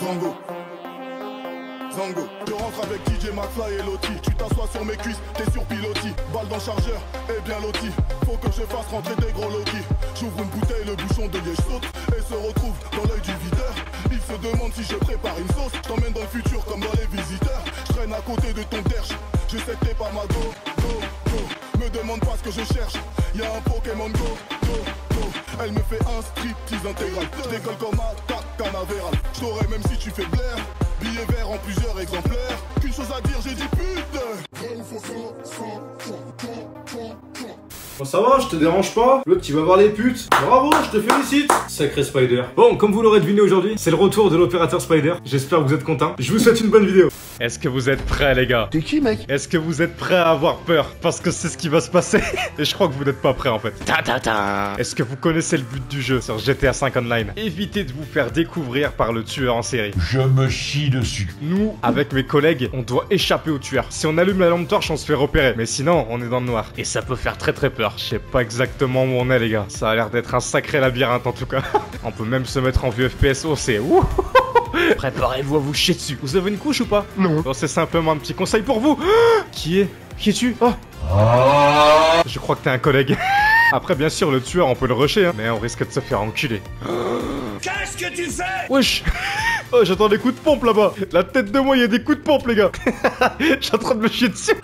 Zango. Zango, je rentre avec DJ McFly et Loti. Tu t'assois sur mes cuisses, t'es sur pilotis. Balle dans chargeur, et bien loti. Faut que je fasse rentrer des gros lotis. J'ouvre une bouteille, le bouchon de liège saute et se retrouve dans l'œil du videur. Il se demande si je prépare une sauce. T'emmène dans le futur comme dans les visiteurs. Je traîne à côté de ton terche. Je sais que t'es pas ma go, go, go. Me demande pas ce que je cherche. Y a un Pokémon go, go. Elle me fait un striptease intégral. Je comme un tac canavéral. Je même si tu fais blaire. Billet vert en plusieurs exemplaires. Qu'une chose à dire, j'ai dit pute. Bon ça va, je te dérange pas L'autre qui va voir les putes. Bravo, je te félicite Sacré Spider. Bon, comme vous l'aurez deviné aujourd'hui, c'est le retour de l'opérateur Spider. J'espère que vous êtes contents. Je vous souhaite une bonne vidéo. Est-ce que vous êtes prêts les gars? T'es qui, mec? Est-ce que vous êtes prêts à avoir peur? Parce que c'est ce qui va se passer. Et je crois que vous n'êtes pas prêts en fait. Ta ta ta Est-ce que vous connaissez le but du jeu sur GTA 5 Online? Évitez de vous faire découvrir par le tueur en série. Je me chie dessus. Nous, avec mes collègues, on doit échapper au tueur. Si on allume la lampe torche, on se fait repérer. Mais sinon, on est dans le noir. Et ça peut faire très très peur. Je sais pas exactement où on est, les gars. Ça a l'air d'être un sacré labyrinthe en tout cas. on peut même se mettre en vue FPS. Oh, c'est ouh Préparez-vous à vous chier dessus. Vous avez une couche ou pas? Non. C'est simplement un petit conseil pour vous. Qui est? Qui es-tu? Oh Je crois que t'es un collègue. Après, bien sûr, le tueur, on peut le rusher, hein, mais on risque de se faire enculer. Qu'est-ce que tu fais? Wesh Oh, j'entends des coups de pompe là-bas La tête de moi, il y a des coups de pompe, les gars Je suis en train de me chier dessus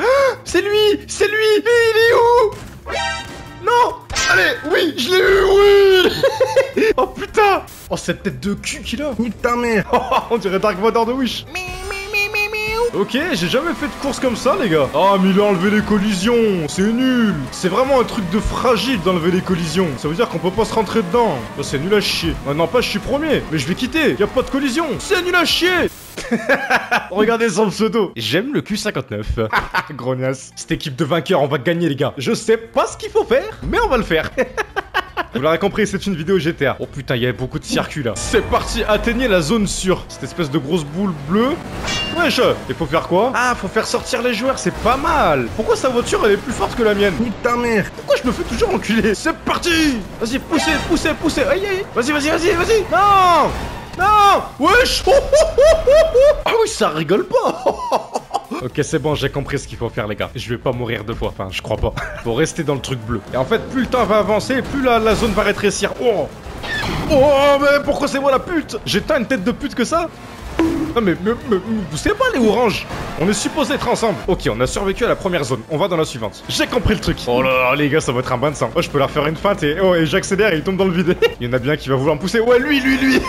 C'est lui C'est lui Il est où? Non! Allez, oui, je l'ai eu, oui! Oh putain! Oh, cette tête de cul qu'il a. Nique ta mère On dirait Dark Vador de Wish Ok, j'ai jamais fait de course comme ça, les gars. Ah, mais il a enlevé les collisions. C'est nul. C'est vraiment un truc de fragile d'enlever les collisions. Ça veut dire qu'on peut pas se rentrer dedans. Oh, c'est nul à chier. Ah, non, pas je suis premier. Mais je vais quitter. Y a pas de collision. C'est nul à chier. Regardez son pseudo. J'aime le Q59. Grognasse. Cette équipe de vainqueurs, on va gagner, les gars. Je sais pas ce qu'il faut faire, mais on va le faire. Vous l'aurez compris, c'est une vidéo GTA. Oh putain, il y a beaucoup de circuits là. C'est parti, atteignez la zone sûre. Cette espèce de grosse boule bleue. Wesh Et faut faire quoi? Ah, faut faire sortir les joueurs, c'est pas mal. Pourquoi sa voiture, elle est plus forte que la mienne? Nique ta mère Pourquoi je me fais toujours enculer? C'est parti Vas-y, poussez, poussez, poussez. Aïe, aïe. Vas-y, vas-y, vas-y, vas-y. Non Non Wesh Ah oui, ça rigole pas Ok, c'est bon, j'ai compris ce qu'il faut faire, les gars. Je vais pas mourir deux fois. Enfin, je crois pas. Faut rester dans le truc bleu. Et en fait, plus le temps va avancer, plus la, la zone va rétrécir. Oh Oh, mais pourquoi c'est moi la pute? J'ai tant une tête de pute que ça non mais, mais, mais, vous savez pas les oranges? On est supposé être ensemble Ok, on a survécu à la première zone, on va dans la suivante. J'ai compris le truc Oh là là, les gars, ça va être un bain de sang. Oh, je peux leur faire une feinte et... Oh, et j'accélère et il tombe dans le vide. il y en a bien qui va vouloir me pousser. Ouais, lui, lui, lui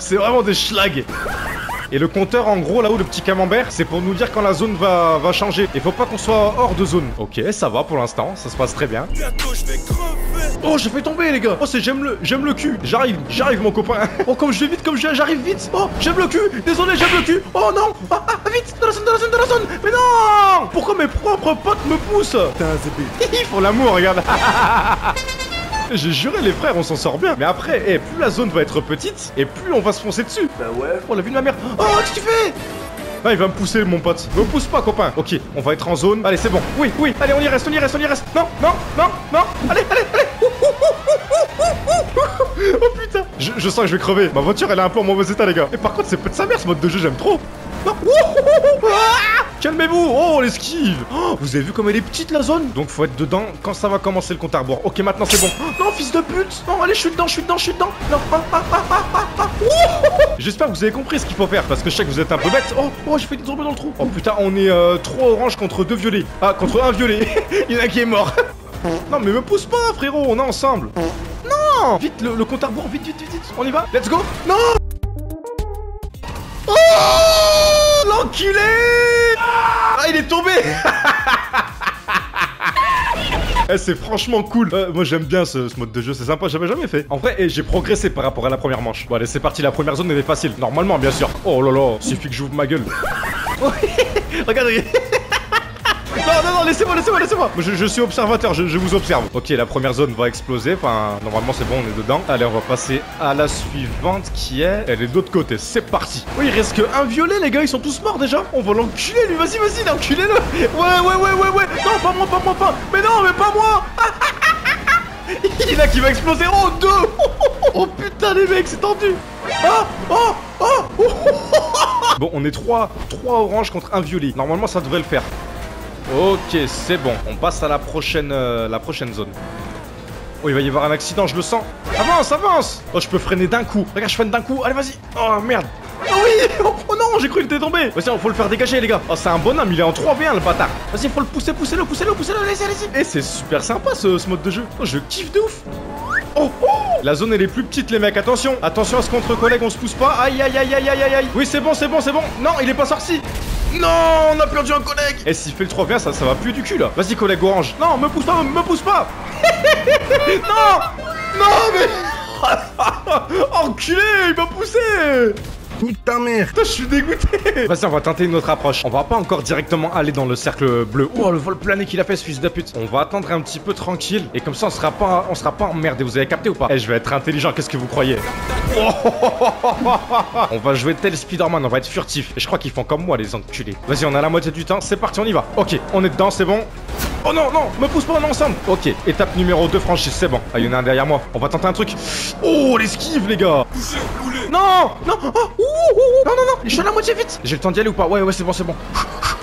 C'est vraiment des schlags et le compteur, en gros, là-haut, le petit camembert, c'est pour nous dire quand la zone va, va changer. Il faut pas qu'on soit hors de zone. Ok, ça va pour l'instant, ça se passe très bien. Bientôt je vais crever. Oh, j'ai fait tomber, les gars. Oh, c'est j'aime le, j'aime le cul. J'arrive, j'arrive, mon copain. Oh, comme je vais vite, comme je j'arrive vite. Oh, j'aime le cul. Désolé, j'aime le cul. Oh, non. Ah, ah, vite Dans la zone, dans la zone, dans la zone. Mais non. Pourquoi mes propres potes me poussent? Ils font l'amour, regarde J'ai juré les frères, on s'en sort bien. Mais après, eh, plus la zone va être petite, et plus on va se foncer dessus. Bah ouais. Oh la vie de ma mère. Oh, qu'est-ce que tu fais? Ah, il va me pousser, mon pote. Me pousse pas, copain. Ok, on va être en zone. Allez, c'est bon. Oui, oui. Allez, on y reste, on y reste, on y reste. Non, non, non, non. Allez, allez, allez. Oh putain. Je, je sens que je vais crever. Ma voiture, elle est un peu en mauvais état, les gars. Et par contre, c'est peu de sa mère, ce mode de jeu, j'aime trop. Non. Ah Calmez-vous Oh, l'esquive oh, Vous avez vu comme elle est petite la zone? Donc faut être dedans quand ça va commencer le compte à rebours. Ok, maintenant c'est bon. Oh, non, fils de pute Non, allez, je suis dedans, je suis dedans, je suis dedans Non ah, ah, ah, ah, ah, ah. J'espère que vous avez compris ce qu'il faut faire parce que je sais que vous êtes un peu bête. Oh, oh, j'ai fait des tomber dans le trou. Oh putain, on est euh, trois oranges contre deux violets. Ah, contre un violet. Il y en a qui est mort. non, mais me pousse pas, frérot, on est ensemble. Non Vite, le, le compte à rebours, vite, vite, vite, vite. On y va Let's go Non Oh L'enculé Ah, tombé Eh, c'est franchement cool. Euh, moi, j'aime bien ce, mode de jeu, c'est sympa, j'avais jamais fait. En vrai, eh, j'ai progressé par rapport à la première manche. Bon, allez, c'est parti, la première zone, elle est facile. Normalement, bien sûr. Oh là là, suffit que j'ouvre ma gueule. Regardez. Non, non, non, laissez-moi, laissez-moi, laissez-moi je, je suis observateur, je, je vous observe. Ok, la première zone va exploser, enfin, normalement c'est bon, on est dedans. Allez, on va passer à la suivante qui est... Elle est de l'autre côté, c'est parti. Oui, il reste que un violet, les gars, ils sont tous morts déjà. On va l'enculer, lui, vas-y, vas-y, l'enculez-le Ouais, ouais, ouais, ouais, ouais Non, pas moi, pas moi, pas Mais non, mais pas moi Il a qui va exploser Oh, deux Oh putain, les mecs, c'est tendu Ah Oh Oh. Bon, on est 3, 3 oranges contre un violet. Normalement, ça devrait le faire. Ok, c'est bon. On passe à la prochaine, euh, la prochaine zone. Oh, il va y avoir un accident, je le sens. Avance, avance Oh, je peux freiner d'un coup. Regarde, je freine d'un coup. Allez, vas-y. Oh, merde. Oh oui Oh, non, j'ai cru qu'il était tombé Vas-y, faut le faire dégager, les gars. Oh, c'est un bonhomme, il est en 3v1, le bâtard. Vas-y, faut le pousser, poussez-le, poussez-le, poussez-le, allez-y, allez-y. Et c'est super sympa, ce, mode de jeu. Oh, je kiffe de ouf. Oh, oh La zone elle est plus petite les mecs, attention Attention à ce contre collègue, on se pousse pas Aïe aïe aïe aïe aïe aïe aïe Oui c'est bon, c'est bon, c'est bon Non, il est pas sorti non, on a perdu un collègue. Et s'il fait le 3 v ça, ça va plus du cul là. Vas-y collègue orange. Non, me pousse pas, me pousse pas. Non Non mais Enculé, il m'a poussé Nique ta mère Putain, je suis dégoûté Vas-y, on va tenter une autre approche. On va pas encore directement aller dans le cercle bleu. Oh, le vol plané qu'il a fait, ce fils de pute. On va attendre un petit peu tranquille. Et comme ça, on sera pas, on sera pas emmerdé. Vous avez capté ou pas? Eh, je vais être intelligent, qu'est-ce que vous croyez? On va jouer tel Spider-Man, on va être furtif. Et je crois qu'ils font comme moi, les enculés. Vas-y, on a la moitié du temps. C'est parti, on y va. Ok, on est dedans, c'est bon. Oh non, non, me pousse pas, on est ensemble. Ok, étape numéro 2 franchise, c'est bon. Ah, il y en a un derrière moi. On va tenter un truc. Oh, l'esquive, les gars. Non, non, oh, ouh, ouh, ouh. non, non, non, je suis à la moitié vite. J'ai le temps d'y aller ou pas? Ouais, ouais, c'est bon, c'est bon.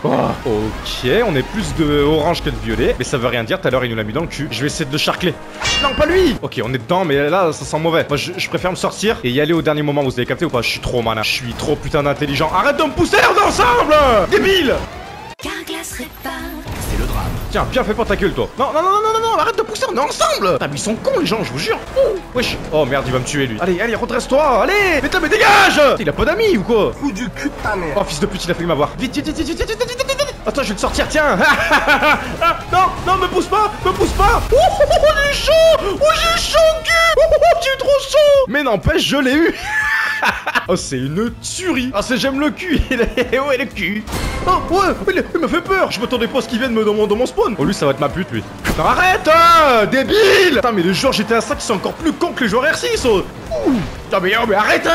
Oh, ok, on est plus de orange que de violet, mais ça veut rien dire. Tout à l'heure, il nous l'a mis dans le cul. Je vais essayer de le charcler. Non, pas lui. Ok, on est dedans, mais là, ça sent mauvais. Moi, je, je préfère me sortir et y aller au dernier moment. Vous avez capté ou pas? Je suis trop malin. Je suis trop putain d'intelligent. Arrête de me pousser, on est ensemble Débile Carglass répare. Tiens, bien fait pour ta gueule, toi. Non, non, non, non, non, non, arrête de pousser, on est ensemble. Putain, mais ils sont cons, les gens, je vous jure. Oh, wesh. Oh merde, il va me tuer, lui. Allez, allez, redresse-toi, allez. Mais toi, mais dégage Il a pas d'amis ou quoi? Coup du cul de ta mère Oh, fils de pute, il a failli m'avoir. Vite, vite, vite, vite, vite, vite, vite, vite, vite. Attends, je vais te sortir, tiens. Ah, non, non, me pousse pas, me pousse pas. Oh, oh, oh, j'ai chaud. Oh, j'ai chaud, cul. Oh, oh, oh, j'ai trop chaud. Mais n'empêche, je l'ai eu. oh, c'est une tuerie. Ah, c'est j'aime le cul. Ouais, le cul. Oh, ouais, il, il m'a fait peur. Je m'attendais pas à ce qu'il vienne me dans mon, dans mon spawn. Oh, lui, ça va être ma pute, lui. Non, arrête, hein, débile. Putain, mais les joueurs GTA 5 sont encore plus cons que les joueurs R6. Oh. Putain, mais, oh, mais arrêtez.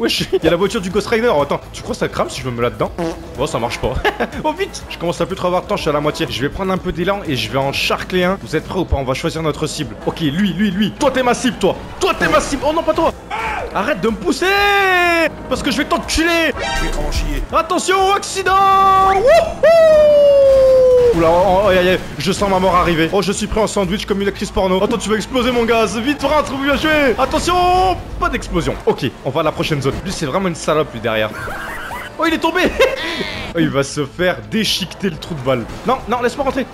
Wesh, il y a la voiture du Ghost Rider. Oh, attends, tu crois que ça crame si je me mets là-dedans Bon, ça marche pas. oh, vite Je commence à plus trop avoir de temps, je suis à la moitié. Je vais prendre un peu d'élan et je vais en charcler un. Vous êtes prêts ou pas? On va choisir notre cible. Ok, lui, lui, lui. Toi, t'es ma cible, toi. Toi, t'es ma cible. Oh non, pas toi. Arrête de me pousser Parce que je vais t'enculer Je vais en chier. Attention, accident Wouhou Oula, oh, oh, je sens ma mort arriver. Oh, je suis prêt en sandwich comme une actrice porno. Attends, tu vas exploser mon gaz. Vite, rentre, bien joué. Attention, pas d'explosion. Ok, on va à la prochaine zone. Lui, c'est vraiment une salope, lui, derrière. Oh, il est tombé Oh, il va se faire déchiqueter le trou de balle. Non, non, laisse-moi rentrer.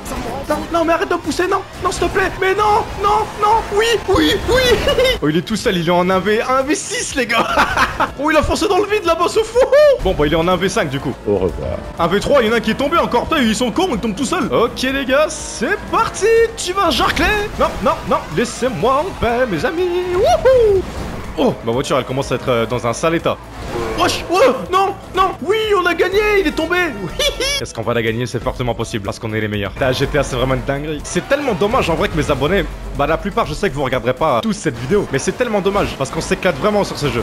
Non, non, mais arrête de pousser, non, non, s'il te plaît. Mais non, non, non, oui, oui, oui. oh, il est tout seul, il est en 1v, 1v6, les gars. oh, il a foncé dans le vide là-bas, ce fou. Bon, bah, il est en 1v5 du coup. Au revoir. 1v3, il y en a un qui est tombé encore. Ils sont cons, ils tombent tout seuls. Ok, les gars, c'est parti. Tu vas jarcler. Non, non, non, laissez-moi en paix, mes amis. Wouhou. Oh, ma voiture, elle commence à être euh, dans un sale état. Wesh, oh, non, non, oui, on a gagné, il est tombé. Est-ce qu'on va la gagner? C'est fortement possible parce qu'on est les meilleurs. Ta GTA, c'est vraiment une dinguerie. C'est tellement dommage en vrai que mes abonnés, bah la plupart, je sais que vous regarderez pas tous cette vidéo, mais c'est tellement dommage parce qu'on s'éclate vraiment sur ce jeu.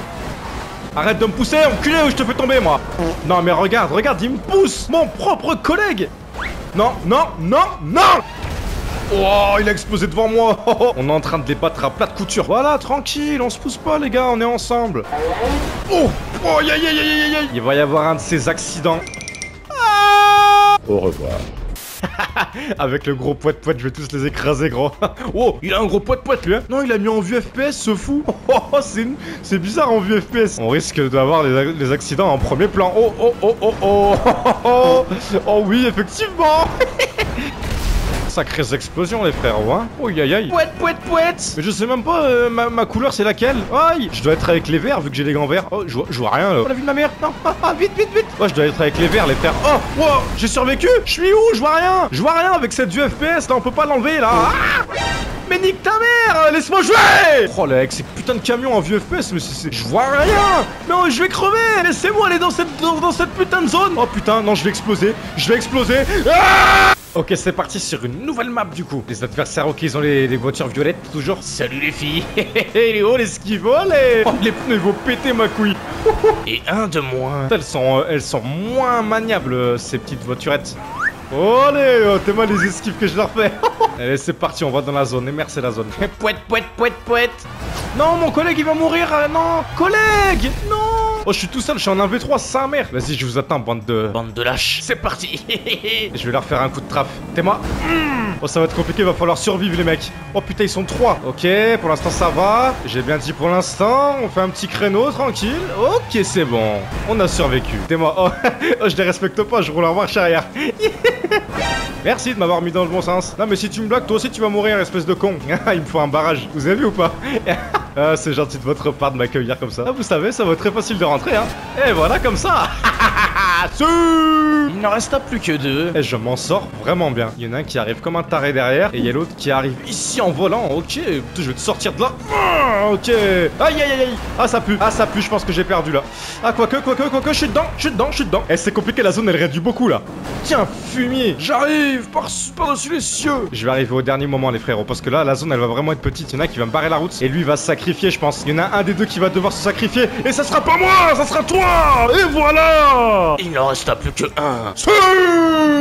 Arrête de me pousser, enculé, ou je te fais tomber, moi. Non, mais regarde, regarde, il me pousse, mon propre collègue. Non, non, non, non. Oh, il a explosé devant moi On est en train de les battre à plat de couture. Voilà, tranquille, on se pousse pas, les gars, on est ensemble. Oh Oh, aïe, aïe, aïe, aïe, aïe. Il va y avoir un de ces accidents. Ah Au revoir. Avec le gros poète poète, je vais tous les écraser, gros. oh, il a un gros poète poète, lui, hein Non, il a mis en vue FPS, ce fou. Oh, c'est c'est bizarre en vue FPS. On risque d'avoir les, les accidents en premier plan. Oh, oh, oh, oh, oh. Oh, oh oui, effectivement. Sacrées explosions les frères, hein. Oh aïe aïe. Pouette, pouette, pouette. Mais je sais même pas, euh, ma, ma couleur c'est laquelle. Aïe. Je dois être avec les verts vu que j'ai des gants verts. Oh, je vois, je vois rien là. Oh la vie de ma mère. Non, ah, ah, vite, vite, vite. Ouais, je dois être avec les verts les frères. Oh, wow, j'ai survécu. Je suis où? Je vois rien. Je vois rien avec cette vue FPS là, on peut pas l'enlever là. Ah. Mais nique ta mère Laisse-moi jouer. Oh là avec ces putains de camions en vieux FPS, mais c'est... Je vois rien. Non, je vais crever. Laissez-moi aller dans cette, dans, dans cette putain de zone. Oh putain, non, je vais exploser. Je vais exploser. Ah Ok, c'est parti sur une nouvelle map du coup. Les adversaires, ok, ils ont les, les voitures violettes toujours. Salut les filles Il est haut l'esquivole et... Oh, les pneus vont péter ma couille Et un de moins. Elles sont, euh, elles sont moins maniables, euh, ces petites voiturettes. Oh, allez, oh, t'es mal les esquives que je leur fais Allez, c'est parti, on va dans la zone. Et merci la zone. Pouette, pouette, pouette, pouette. Non, mon collègue, il va mourir Non Collègue Non Oh, je suis tout seul, je suis en 1v3, sa mère Vas-y, je vous attends, bande de... Bande de lâches. C'est parti. Je vais leur faire un coup de trappe. T'es moi Oh, ça va être compliqué, va falloir survivre, les mecs. Oh putain, ils sont trois. Ok, pour l'instant, ça va. J'ai bien dit pour l'instant. On fait un petit créneau, tranquille. Ok, c'est bon. On a survécu. T'es moi. Oh, oh, je les respecte pas, je roule en marche arrière. Merci de m'avoir mis dans le bon sens. Non, mais si tu me bloques, toi aussi, tu vas mourir, espèce de con. Il me faut un barrage. Vous avez vu ou pas? Ah, c'est gentil de votre part de m'accueillir comme ça. Ah, vous savez, ça va être très facile de rentrer, hein. Et voilà, comme ça. Il n'en resta plus que deux. et je m'en sors vraiment bien. Il y en a un qui arrive comme un taré derrière et il y a l'autre qui arrive ici en volant. Ok, je vais te sortir de là. Ah, ok. Aïe aïe aïe aïe. Ah ça pue. Ah ça pue. Je pense que j'ai perdu là. Ah quoique quoique quoique. Je suis dedans. Je suis dedans. Je suis dedans. Eh c'est compliqué. La zone elle réduit beaucoup là. Tiens fumier. J'arrive par par dessus les cieux. Je vais arriver au dernier moment les frérots parce que là la zone elle va vraiment être petite. Il y en a qui va me barrer la route et lui va se sacrifier je pense. Il y en a un des deux qui va devoir se sacrifier et ça sera pas moi. Ça sera toi. Et voilà. Il n'en resta plus que un.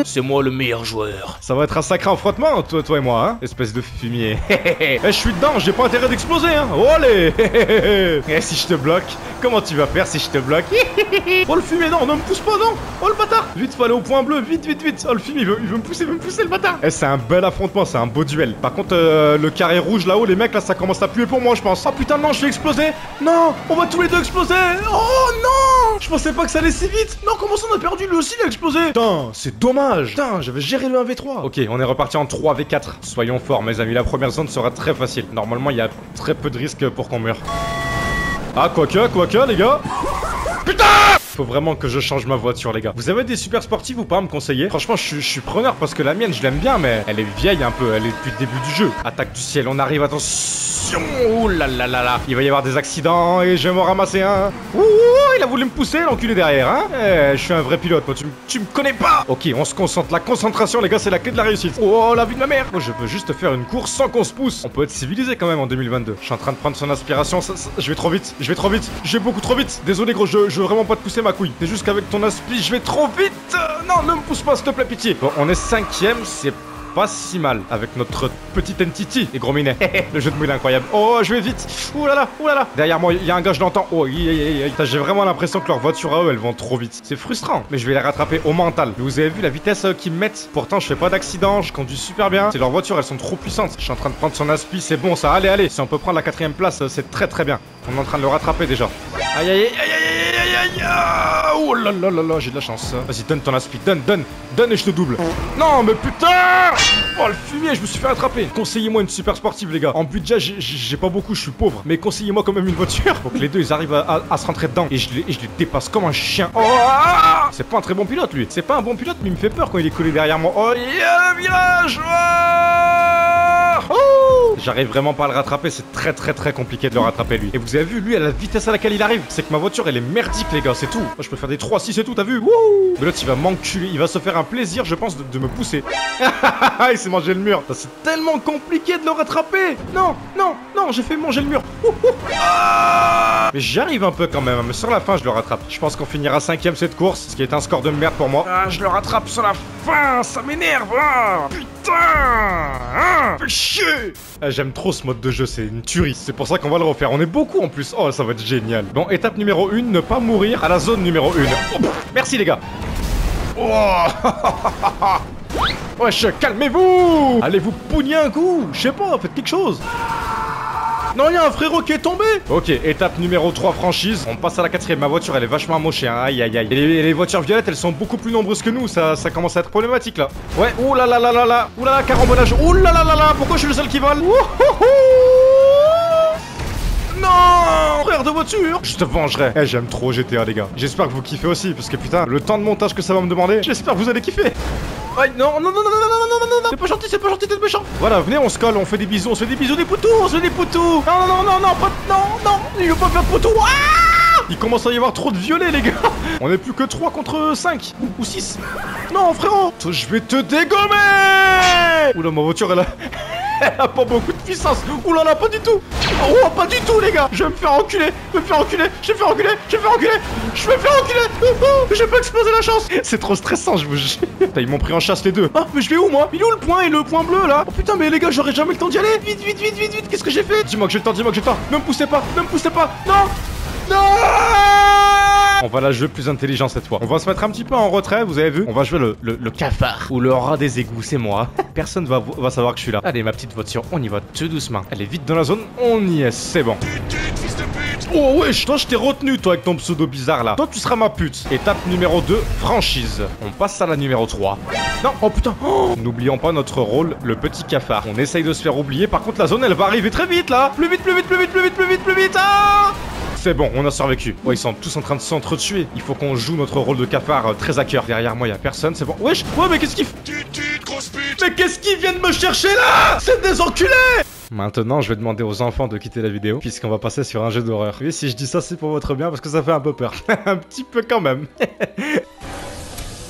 C'est moi le meilleur joueur. Ça va être un sacré affrontement, toi, toi et moi, hein. Espèce de fumier. Eh, je suis dedans, j'ai pas intérêt d'exploser, hein. Oh, allez! Et si je te bloque Comment tu vas faire si je te bloque? Oh, le fumier, non, ne me pousse pas, non. Oh, le bâtard! Vite, faut aller au point bleu, vite, vite, vite. Oh, le fumier, il veut, il veut me pousser, il veut me pousser, le bâtard. Eh, c'est un bel affrontement, c'est un beau duel. Par contre, euh, le carré rouge, là-haut, les mecs, là, ça commence à puer pour moi, je pense. Oh, putain, non, je vais exploser. Non On va tous les deux exploser. Oh, non Je pensais pas que ça allait si vite Non, comment ça, on a perdu Lui aussi, il a explosé Putain, c'est dommage Putain, j'avais géré le 1v3 Ok, on est reparti en 3v4. Soyons forts, mes amis, la première zone sera très facile. Normalement, il y a très peu de risques pour qu'on meure. Ah, quoique, quoique, les gars Putain Faut vraiment que je change ma voiture, les gars. Vous avez des super sportifs ou pas à me conseiller? Franchement, je suis- preneur parce que la mienne, je l'aime bien, mais elle est vieille un peu. Elle est depuis le début du jeu. Attaque du ciel, on arrive, attention Ouh là là là là Il va y avoir des accidents et je vais m'en ramasser un. Ouh, il a voulu me pousser, l'enculé derrière, hein Eh, je suis un vrai pilote, moi, tu, me- tu me connais pas Ok, on se concentre. La concentration, les gars, c'est la clé de la réussite. Oh, la vie de ma mère Moi, je veux juste faire une course sans qu'on se pousse. On peut être civilisé quand même en 2022. Je suis en train de prendre son aspiration. ça- ça- je vais trop vite, je vais trop vite. Je vais beaucoup trop vite. Désolé, gros, je, je veux vraiment pas te pousser ma couille. C'est juste qu'avec ton aspi, je vais trop vite. Non, ne me pousse pas, s'il te plaît, pitié. Bon, on est cinquième, c'est pas si mal avec notre petite entity et gros minet. Le jeu de il est incroyable. Oh, je vais vite. Ouh là là, ouh là là. Derrière moi, il y a un gars, je l'entends. Oh, J'ai vraiment l'impression que leurs voitures à eux, elles vont trop vite. C'est frustrant, mais je vais les rattraper au mental. Vous avez vu la vitesse euh, qu'ils me mettent? Pourtant, je fais pas d'accident, je conduis super bien. C'est leurs voitures, elles sont trop puissantes. Je suis en train de prendre son aspi, c'est bon ça. Allez, allez. Si on peut prendre la quatrième place, euh, c'est très très bien. On est en train de le rattraper déjà. Aïe, aïe, aïe, aïe, aïe, aïe, Oh là là là là, j'ai de la chance. Vas-y, donne ton aspi, donne, donne, donne et je te double. Non, mais putain Oh le fumier, je me suis fait attraper. Conseillez-moi une super sportive, les gars. En budget, j'ai- pas beaucoup, je suis pauvre. Mais conseillez-moi quand même une voiture. Faut que les deux, ils arrivent à, se rentrer dedans. Et je, les, dépasse comme un chien. Oh ah C'est pas un très bon pilote, lui. C'est pas un bon pilote, mais il me fait peur quand il est collé derrière moi. Oh, il y a un virage Oh J'arrive vraiment pas à le rattraper, c'est très très très compliqué de le rattraper lui. Et vous avez vu lui à la vitesse à laquelle il arrive, c'est que ma voiture elle est merdique les gars, c'est tout. Moi je peux faire des 3-6 et tout, t'as vu? Wouh Mais l'autre il va m'enculer, il va se faire un plaisir je pense de, me pousser. il s'est mangé le mur. C'est tellement compliqué de le rattraper. Non, non, non, j'ai fait manger le mur. Ah mais j'y arrive un peu quand même, mais sur la fin je le rattrape. Je pense qu'on finira cinquième cette course, ce qui est un score de merde pour moi. Ah, je le rattrape sur la fin, ça m'énerve. ah. Putain Fais chier Ah, J'aime trop ce mode de jeu, c'est une tuerie. C'est pour ça qu'on va le refaire. On est beaucoup en plus. Oh, ça va être génial. Bon, étape numéro 1, ne pas mourir à la zone numéro 1. merci les gars. Oh Wesh, calmez-vous Allez vous pougner un coup? Je sais pas, faites quelque chose non, y'a un frérot qui est tombé Ok, étape numéro 3 franchise. On passe à la quatrième. Ma voiture, elle est vachement amochée. Hein. Aïe, aïe, aïe. Et les, les voitures violettes, elles sont beaucoup plus nombreuses que nous. Ça, ça commence à être problématique, là. Ouais, ouh là là là là là. Ouh là là, carambolage. Ouh là là là là. Pourquoi je suis le seul qui vole? Non Frère de voiture Je te vengerai Eh j'aime trop GTA les gars J'espère que vous kiffez aussi Parce que putain le temps de montage que ça va me demander J'espère que vous allez kiffer Aïe non non non non non non non non non non C'est pas gentil c'est pas gentil d'être méchant Voilà venez on se colle on fait des bisous on se fait des bisous des poutous on se fait des poutous Non non non non non pas non non Il veut pas faire de poutous Ah il commence à y avoir trop de violets les gars On est plus que 3 contre 5 Ou 6 Non frérot Je vais te dégommer Oula ma voiture elle a Elle a pas beaucoup de puissance. Là, pas du tout. Oh, pas du tout, les gars. Je vais me faire enculer. Je vais me faire enculer. Je vais me faire enculer. Je vais me faire enculer. Je vais me faire enculer. Oh, oh, J'ai pas explosé la chance. C'est trop stressant, je vous jure. Ils m'ont pris en chasse les deux. Ah, mais je vais où moi? Il est où le point et le point bleu là? Oh putain, mais les gars, j'aurais jamais le temps d'y aller. Vite, vite, vite, vite, vite. Qu'est-ce que j'ai fait? Dis-moi que j'ai le temps, dis-moi que j'ai le temps. Ne me poussez pas. Ne me poussez pas. Non. Non On va la jouer plus intelligent cette fois. On va se mettre un petit peu en retrait, vous avez vu? On va jouer le, cafard ou le rat des égouts, c'est moi. Personne va, va savoir que je suis là. Allez, ma petite voiture, on y va tout doucement. Est vite dans la zone, on y est, c'est bon. Oh wesh, toi je t'ai retenu toi avec ton pseudo bizarre là. Toi tu seras ma pute. Étape numéro 2, franchise. On passe à la numéro 3. Non, oh putain. Oh N'oublions pas notre rôle, le petit cafard. On essaye de se faire oublier, par contre la zone elle va arriver très vite là. Plus vite, plus vite, plus vite, plus vite, plus vite, plus vite. Ah c'est bon, on a survécu. Oh, ils sont tous en train de s'entretuer. Il faut qu'on joue notre rôle de cafard euh, très à cœur. Derrière moi, il y a personne, c'est bon. Wesh, ouais, mais qu'est-ce qu'ils Mais qu'est-ce qu'ils viennent me chercher là? C'est des enculés Maintenant, je vais demander aux enfants de quitter la vidéo, puisqu'on va passer sur un jeu d'horreur. Oui, si je dis ça, c'est pour votre bien, parce que ça fait un peu peur. un petit peu quand même.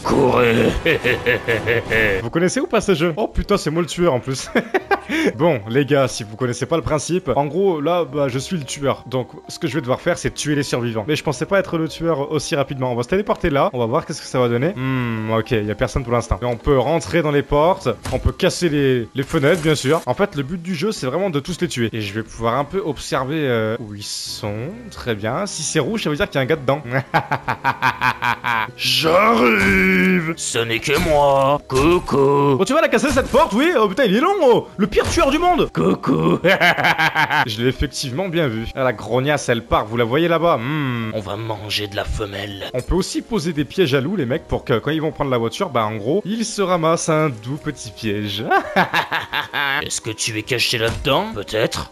Courez Vous connaissez ou pas ce jeu? Oh putain, c'est moi le tueur en plus. bon, les gars, si vous connaissez pas le principe, en gros, là, bah, je suis le tueur. Donc, ce que je vais devoir faire, c'est tuer les survivants. Mais je pensais pas être le tueur aussi rapidement. On va se téléporter là, on va voir qu'est-ce que ça va donner. Hmm, ok, y a personne pour l'instant. On peut rentrer dans les portes, on peut casser les, les fenêtres, bien sûr. En fait, le but du jeu, c'est vraiment de tous les tuer. Et je vais pouvoir un peu observer euh, où ils sont. Très bien. Si c'est rouge, ça veut dire qu'il y a un gars dedans. J'arrive Ce n'est que moi Coucou Oh, tu vas la casser cette porte, oui Oh putain, il est long, oh Le pire tueur du monde Coucou Je l'ai effectivement bien vu. Ah, la grognasse, elle part, vous la voyez là-bas? Hmm. On va manger de la femelle. On peut aussi poser des pièges à loups, les mecs, pour que quand ils vont prendre la voiture, bah en gros, ils se ramassent un doux petit piège. Est-ce que tu es caché là-dedans? Peut-être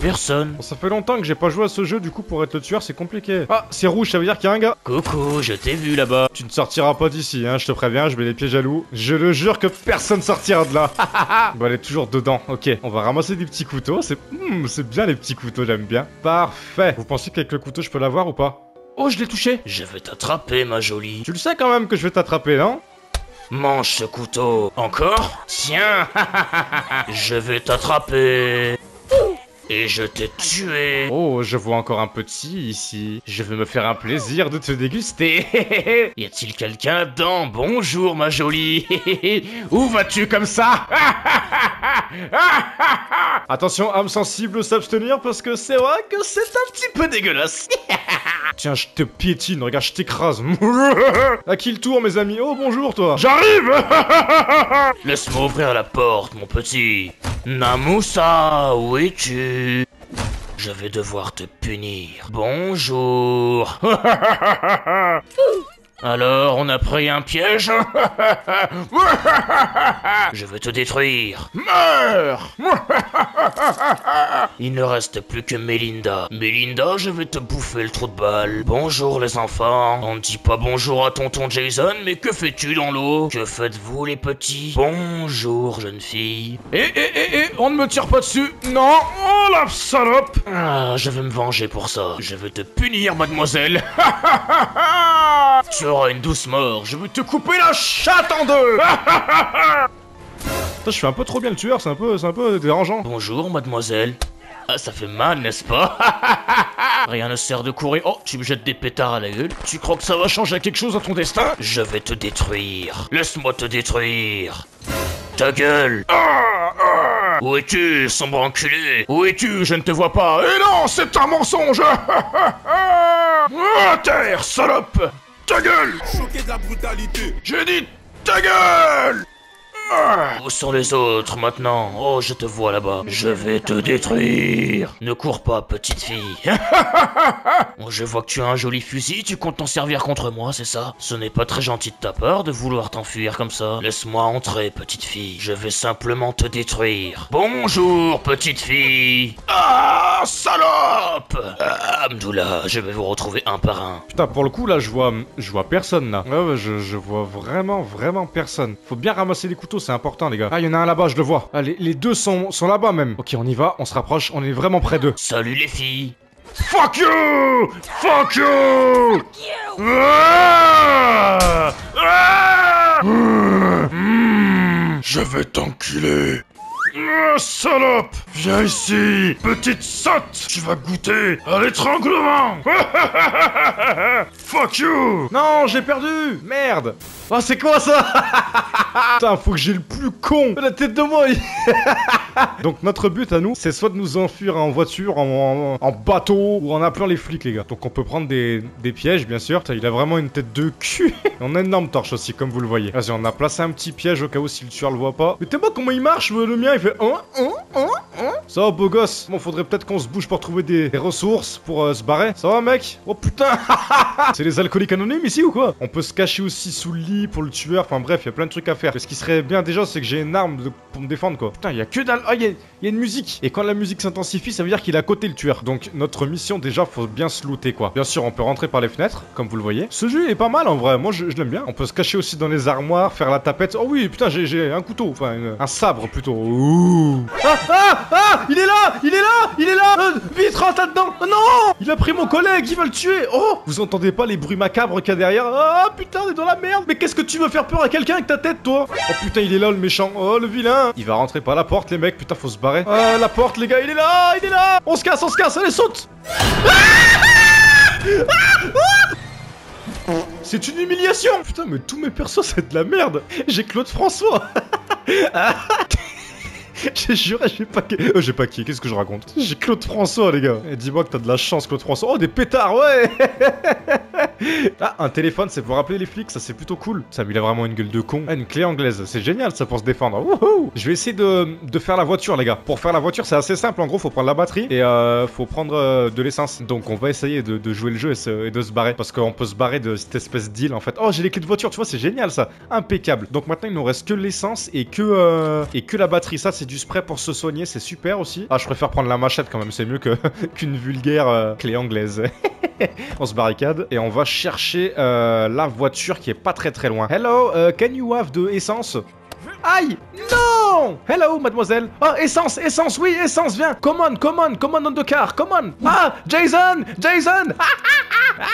personne. Bon, ça fait longtemps que j'ai pas joué à ce jeu, du coup, pour être le tueur, c'est compliqué. Ah, c'est rouge, ça veut dire qu'il y a un gars. Coucou, je t'ai vu là-bas. Tu ne sortiras pas d'ici, hein, je te préviens, je mets les pièges à loups. Je le jure que personne sortira de là. bon, elle est toujours dedans. Ok, on va ramasser des petits couteaux. C'est Hmm, c'est bien les petits couteaux, j'aime bien. Parfait. Vous pensez qu'avec le couteau, je peux l'avoir ou pas? Oh, je l'ai touché. Je vais t'attraper, ma jolie. Tu le sais quand même que je vais t'attraper, non? Mange ce couteau. Encore? Tiens Je vais t'attraper. Et je t'ai tué. Oh, je vois encore un petit ici. Je vais me faire un plaisir de te déguster. Y a-t-il quelqu'un dedans Bonjour, ma jolie? Où vas-tu comme ça? Attention, âme sensible, s'abstenir parce que c'est vrai que c'est un petit peu dégueulasse. Tiens, je te piétine, regarde, je t'écrase. à qui le tour, mes amis? Oh, bonjour, toi. J'arrive Laisse-moi ouvrir la porte, mon petit. Namoussa, où es-tu? Je vais devoir te punir. Bonjour. Alors, on a pris un piège Je vais te détruire. Meurs Il ne reste plus que Melinda. Melinda, je vais te bouffer le trou de balle. Bonjour les enfants. On ne dit pas bonjour à tonton Jason, mais que fais-tu dans l'eau? Que faites-vous les petits? Bonjour jeune fille. Eh, eh, eh, eh, on ne me tire pas dessus. Non Oh, la salope Ah, je vais me venger pour ça. Je vais te punir, mademoiselle. tu auras une douce mort. Je vais te couper la chatte en deux. Putain, je fais un peu trop bien le tueur, c'est un peu, c'est un peu dérangeant. Bonjour, mademoiselle. Ah, ça fait mal, n'est-ce pas? Rien ne sert de courir. Oh, tu me jettes des pétards à la gueule. Tu crois que ça va changer quelque chose à ton destin? Je vais te détruire. Laisse-moi te détruire. Ta gueule Où es-tu, sombre enculé? Où es-tu? Je ne te vois pas. Eh non, c'est un mensonge À terre, salope Ta gueule Choqué de la brutalité. J'ai dit ta gueule Où sont les autres maintenant Oh, je te vois là-bas. Je vais te détruire. Ne cours pas, petite fille. Oh, je vois que tu as un joli fusil. Tu comptes t'en servir contre moi, c'est ça Ce n'est pas très gentil de ta part de vouloir t'enfuir comme ça. Laisse-moi entrer, petite fille. Je vais simplement te détruire. Bonjour, petite fille. Ah, salope Ah, Abdullah, je vais vous retrouver un par un. Putain, pour le coup, là, je vois, je vois personne, là. Je, je vois vraiment, vraiment personne. Faut bien ramasser les couteaux, c'est important, les gars. Ah, il y en a un là-bas, je le vois. Ah, les, les deux sont, sont là-bas, même. Ok, on y va, on se rapproche, on est vraiment près d'eux. Salut les filles. Fuck you Fuck you Ah Ah Hmm. Je vais t'enculer. Ah, salope Viens ici, petite sotte Tu vas goûter à l'étranglement Fuck you Non, j'ai perdu. Merde. Oh, c'est quoi ça Putain, faut que j'ai le plus con. La tête de moi Donc notre but à nous, c'est soit de nous enfuir en voiture, en, bateau, ou en appelant les flics, les gars. Donc on peut prendre des, pièges, bien sûr. Il a vraiment une tête de cul. on a une énorme torche aussi, comme vous le voyez. Vas-y, on a placé un petit piège au cas où si le tueur le voit pas. Mais t'es moi comment il marche, le mien, il fait... Ça va, beau gosse? Bon, faudrait peut-être qu'on se bouge pour trouver des, ressources, pour euh, se barrer. Ça va, mec? Oh putain C'est les alcooliques anonymes ici ou quoi? On peut se cacher aussi sous le lit pour le tueur. Enfin bref, il y a plein de trucs à faire. Mais ce qui serait bien déjà, c'est que j'ai une arme pour me défendre quoi. Putain, il y a que dalle. Ah, il y a, y a une musique. Et quand la musique s'intensifie, ça veut dire qu'il est à côté le tueur. Donc notre mission déjà, faut bien se looter quoi. Bien sûr, on peut rentrer par les fenêtres, comme vous le voyez. Ce jeu est pas mal en vrai. Moi, je, je l'aime bien. On peut se cacher aussi dans les armoires, faire la tapette. Oh oui, putain, j'ai- un couteau. Enfin, un sabre plutôt. Ouh. Ah, ah, ah Il est là Il est là Il est là. Euh, Vite, rentre là-dedans. Oh Non. Il a pris mon collègue, il va le tuer. Oh. Vous entendez pas les bruits macabres qu'il y a derrière Ah putain, on est dans la merde. Mais qu'est-ce que tu veux faire peur à quelqu'un avec ta tête, toi Oh putain, il est là, le méchant. Oh, le vilain. Il va rentrer par la porte, les mecs. Putain, faut se barrer. Ah, la porte, les gars, il est là Il est là. On se casse, on se casse. Allez, saute. C'est une humiliation. Putain, mais tous mes persos, c'est de la merde. J'ai Claude François J'ai juré, j'ai pas... Euh, j'ai pas qui, qu'est-ce que je raconte J'ai Claude François, les gars Eh, Dis-moi que t'as de la chance, Claude François. Oh, des pétards, ouais Ah, un téléphone, c'est pour rappeler les flics, ça c'est plutôt cool. Ça, il a vraiment une gueule de con. Ah, une clé anglaise, c'est génial ça pour se défendre. Wouhou Je vais essayer de, de faire la voiture, les gars. Pour faire la voiture, c'est assez simple. En gros, faut prendre la batterie et euh, faut prendre euh, de l'essence. Donc, on va essayer de, de jouer le jeu et, se- et de se barrer. Parce qu'on peut se barrer de cette espèce d'île en fait. Oh, j'ai les clés de voiture, tu vois, c'est génial ça. Impeccable. Donc maintenant, il nous reste que l'essence et que euh, et que la batterie. Ça, c'est du spray pour se soigner, c'est super aussi. Ah, je préfère prendre la machette quand même, c'est mieux qu'une vulgaire euh, clé anglaise. on se barricade et on va chercher euh, la voiture qui est pas très très loin. Hello, uh, can you have de essence? Aïe! Non! Hello, mademoiselle. Ah, essence, essence, oui, essence, viens. Come on, come on, come on on the car, come on. Ah, Jason Jason. Ah, ah, ah,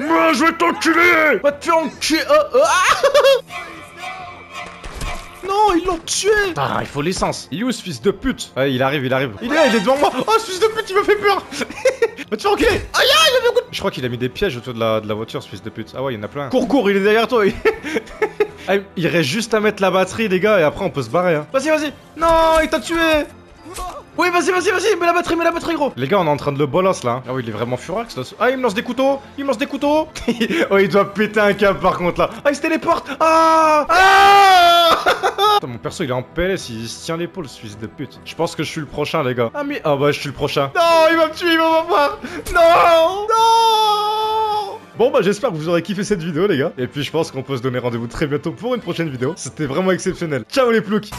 ah je vais t'enculer. Va te faire enculer. Oh, oh, ah Non, ils l'ont tué Ah, il faut l'essence. Il est où ce fils de pute? Ouais, il arrive, il arrive. Il est là, il est devant moi Oh, ce fils de pute, il m'a fait peur Va te faire enculer Aïe, aïe, il a fait un coup de- Je crois qu'il a mis des pièges autour de la, de la voiture, ce fils de pute. Ah ouais, il y en a plein. Cours, cours, il est derrière toi. il- il reste juste à mettre la batterie, les gars, et après on peut se barrer. Hein. Vas-y, vas-y Non, il t'a tué oui, vas-y, vas-y, vas-y, mets la batterie, mets la batterie, gros. Les gars, on est en train de le bolos là. Ah oui, il est vraiment furax là. Ah, il me lance des couteaux, il me lance des couteaux. oh, il doit péter un câble par contre là. Ah, il se téléporte. Ah Ah Putain, mon perso, il est en PLS, il se tient l'épaule, ce fils de pute. Je pense que je suis le prochain, les gars. Ah, mais. Ah, bah, je suis le prochain. Non, il va me tuer, il va m'avoir. Non Non Bon bah j'espère que vous aurez kiffé cette vidéo les gars Et puis je pense qu'on peut se donner rendez-vous très bientôt pour une prochaine vidéo C'était vraiment exceptionnel Ciao les ploucs